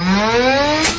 Mm-hmm.